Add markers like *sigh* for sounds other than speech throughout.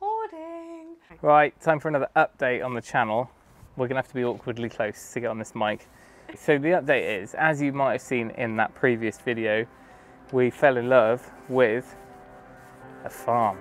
Hoarding. Right, time for another update on the channel. We're to have to be awkwardly close to get on this mic. So, the update is, as you might have seen in that previous video, we fell in love with a farm.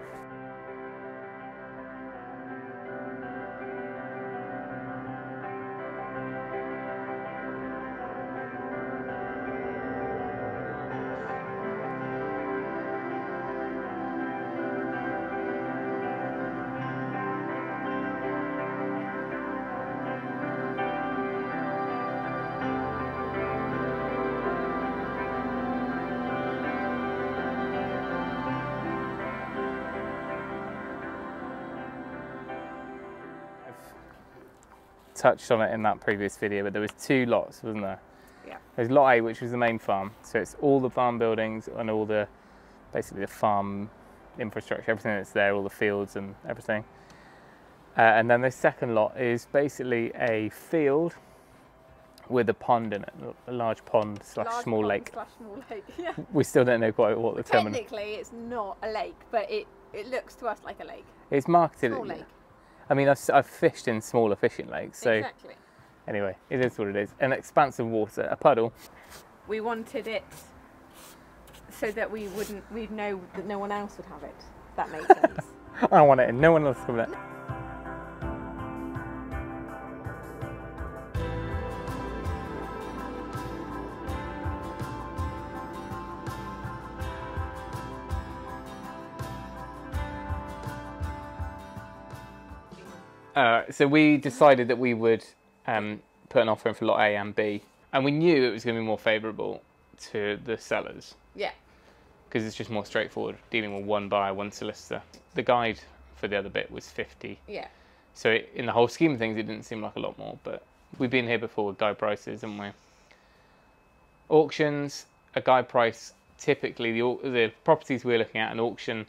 Touched on it in that previous video, but there was two lots, wasn't there? Yeah. There's lot A, which was the main farm. So it's all the farm buildings and all the basically the farm infrastructure, everything that's there, all the fields and everything. Uh, and then the second lot is basically a field with a pond in it, a large pond slash Large small pond lake. Slash small lake. *laughs* Yeah. We still don't know quite what the term. Technically, it's not a lake, but it it looks to us like a lake. It's marketed. Small lake. I mean, I've, I've fished in smaller fishing lakes, so exactly. anyway, it is what it is. An expanse of water, a puddle. We wanted it so that we wouldn't we'd know that no one else would have it. That makes *laughs* sense. I want it and No one else can have it. So we decided that we would um, put an offer in for lot A and B, and we knew it was going to be more favourable to the sellers yeah. because it's just more straightforward dealing with one buyer, one solicitor. The guide for the other bit was 50. Yeah. So it, in the whole scheme of things, it didn't seem like a lot more, but we've been here before with guide prices, haven't we? Auctions, a guide price, typically the, the properties we're looking at, an auction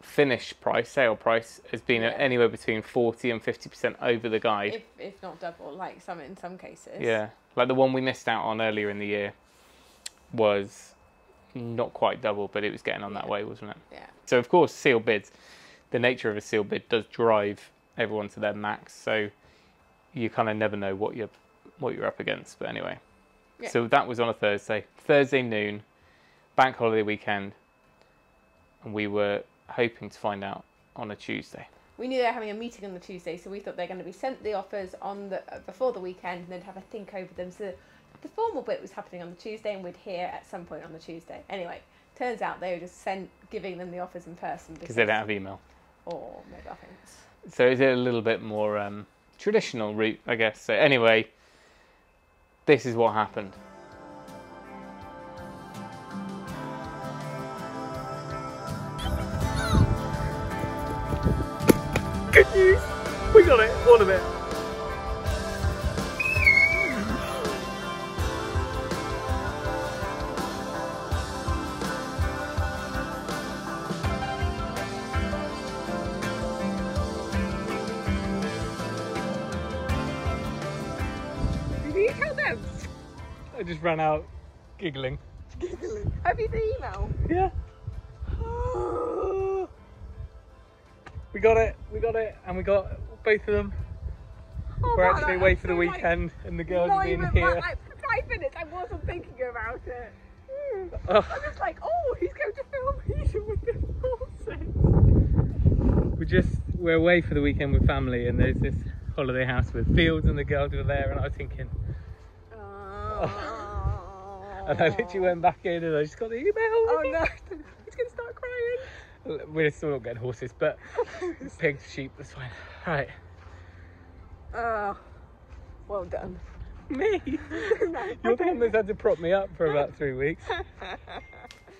finish price, sale price, has been Yeah. anywhere between 40 and 50% over the guide. If if not double, like some in some cases. Yeah, like the one we missed out on earlier in the year was not quite double, but it was getting on that Yeah. way, wasn't it? Yeah. So of course, sealed bids, the nature of a sealed bid does drive everyone to their max. So you kind of never know what you're what you're up against. But anyway, Yeah. so that was on a Thursday, Thursday noon, bank holiday weekend, and we were hoping to find out on a Tuesday. We knew they were having a meeting on the Tuesday, so we thought they're going to be sent the offers on the uh, before the weekend, and then have a think over them. So the formal bit was happening on the Tuesday, and we'd hear at some point on the Tuesday. Anyway, turns out they were just sent giving them the offers in person Because they don't have email. or mobile phones. So is it a little bit more um, traditional route, I guess? So anyway, this is what happened. Got it, one of it. Did you tell them? I just ran out giggling. giggling. Have you the email? Yeah. *gasps* we got it, we got it, and we got both of them. Oh, We're actually away for the feel like weekend, and the girls have been here. Like, for five minutes, I wasn't thinking about it. Hmm. Ugh. I was like, oh, he's going to film Asia with the horses. we just we're away for the weekend with family, and there's this holiday house with fields, and the girls were there, and I was thinking, *laughs* and I literally went back in, and I just got the email. Oh no, he's going to start crying. We're still not getting horses, but *laughs* pigs, sheep, that's fine. Right, Oh, well done. me. *laughs* No, You're the one that's had to prop me up for about three weeks. *laughs*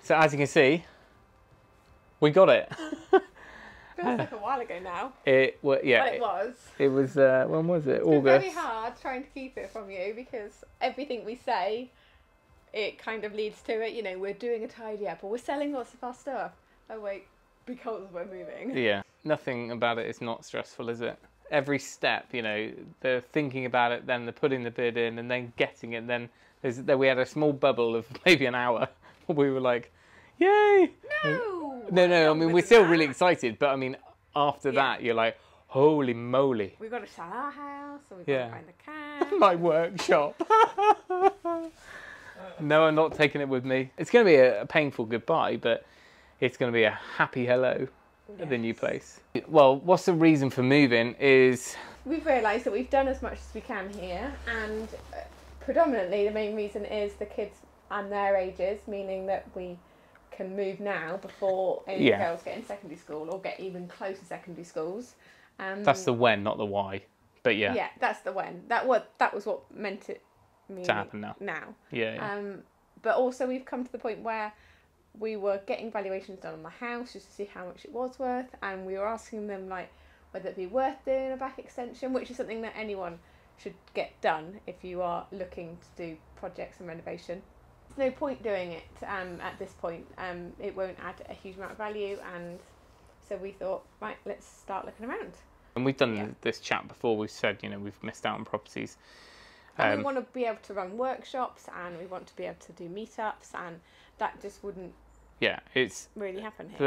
So as you can see, we got it. Feels like a while ago now. It wa yeah. But it was. It was uh, when was it? It's been very hard trying to keep it from you because everything we say, it kind of leads to it. You know, we're doing a tidy up or we're selling lots of our stuff. Oh wait, because we're moving. Yeah. Nothing about it is not stressful, is it? Every step, you know, the thinking about it, then the putting the bid in, and then getting it. Then there's then we had a small bubble of *laughs* maybe an hour. where *laughs* We were like, "Yay!" No. No, no. I mean, we're still to really excited, but I mean, after Yeah. that, you're like, holy moly, We've got to sell our house, or we've Yeah. got to find *laughs* my workshop. no, I'm not taking it with me. It's going to be a, a painful goodbye, but it's going to be a happy hello at the new place. Well, what's the reason for moving? Is We've realised that we've done as much as we can here, and uh, predominantly the main reason is the kids and their ages, meaning that we can move now before any Yeah. girls get in secondary school or get even close to secondary schools. Um, that's the when, not the why. But yeah, yeah. that's the when. That was that was what meant it to happen now. now. Yeah, yeah. Um, but also we've come to the point where we were getting valuations done on the house just to see how much it was worth, and we were asking them like whether it'd be worth doing a back extension, which is something that anyone should get done if you are looking to do projects and renovation. There's no point doing it um, at this point. Um, it won't add a huge amount of value, and so we thought, right, let's start looking around. and we've done yeah. this chat before. We've said, you know, we've missed out on properties. And Um, we want to be able to run workshops, and we want to be able to do meetups, and that just wouldn't yeah, it's really happen here.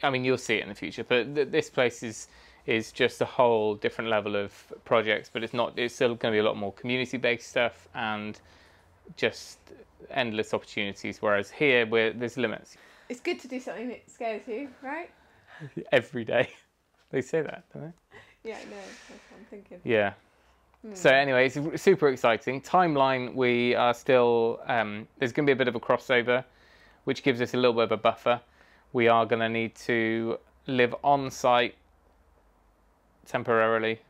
the I mean you'll see it in the future but th- this place is is just a whole different level of projects but it's not it's still going to be a lot more community based stuff and just endless opportunities whereas here where there's limits It's good to do something that scares you, right? *laughs* every day *laughs* they say that don't they Yeah, no, that's what I'm thinking. yeah so anyway it's super exciting. Timeline we are still um, there's going to be a bit of a crossover which gives us a little bit of a buffer. We are going to need to live on site temporarily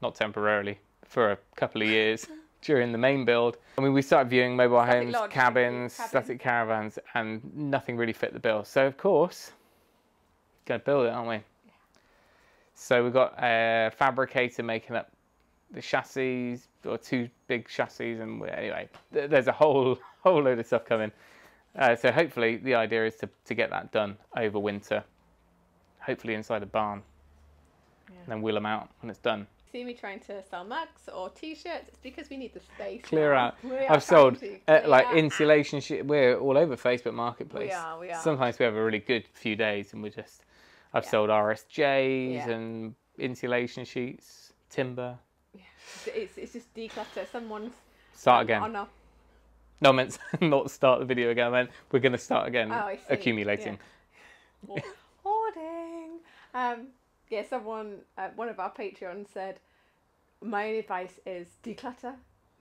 not temporarily for a couple of years *laughs* during the main build. I mean we started viewing mobile Static homes lodge, cabins cabin. static caravans and nothing really fit the bill. So of course going to build it aren't we? So we've got a fabricator making up the chassis or two big chassis and anyway th- there's a whole *laughs* whole load of stuff coming uh, so hopefully the idea is to, to get that done over winter hopefully inside a barn Yeah. and then wheel them out when it's done See me trying to sell mugs or t-shirts? It's because we need the space. clear now. out *laughs* We i've sold uh, like out. insulation shit we're all over facebook marketplace We are, we are. sometimes we have a really good few days and we just i've Yeah. sold rsjs Yeah. and insulation sheets timber It's, it's just declutter. Someone's start again On a, No, I meant *laughs* not start the video again. I meant we're going to start again, Oh, I see, accumulating. Ho- *laughs* hoarding. Um, yeah, someone, uh, one of our Patreons said, my only advice is declutter,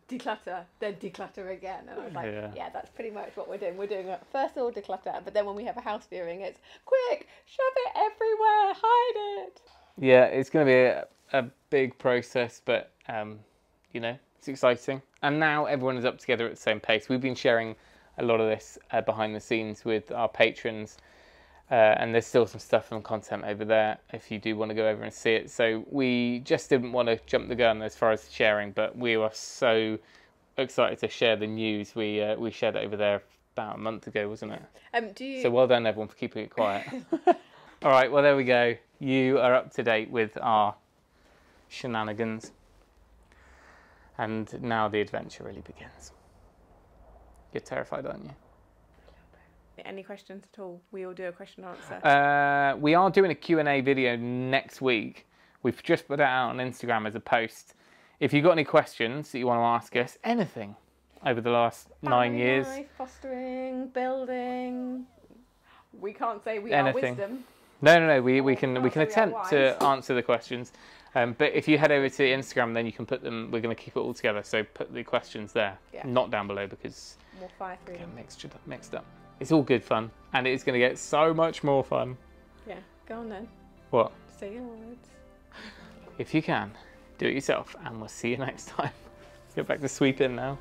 declutter, then declutter again. And I was like, Yeah. yeah, that's pretty much what we're doing. We're doing it first all declutter, but then when we have a house viewing, it's quick, shove it everywhere, hide it. Yeah, it's going to be a, big process, but um, you know, it's exciting. And now everyone is up together at the same pace. We've been sharing a lot of this uh, behind the scenes with our patrons, uh, and there's still some stuff and content over there if you do want to go over and see it. So we just didn't want to jump the gun as far as sharing, but we were so excited to share the news. We uh, we shared it over there about a month ago, wasn't it? Um, do you? So well done, everyone, for keeping it quiet. *laughs* All right, well, there we go. You are up to date with our shenanigans. And now the adventure really begins. You're terrified, aren't you? Any questions at all? We all do a question and answer. Uh, we are doing a Q&A video next week. We've just put it out on Instagram as a post. If you've got any questions that you want to ask us, anything over the last nine Family years, life, fostering, building. We can't say we Anything. are wisdom. No, no, no. We, we Oh, can we can that we attempt to answer the questions, um, but if you head over to Instagram, then you can put them. We're going to keep it all together. So put the questions there, Yeah. not down below because More fire through them. mixed mixed up. It's all good fun, and it's going to get so much more fun. Yeah, go on then. What? Say your words. If you can, do it yourself, and we'll see you *laughs* next time. Get back to sweeping now.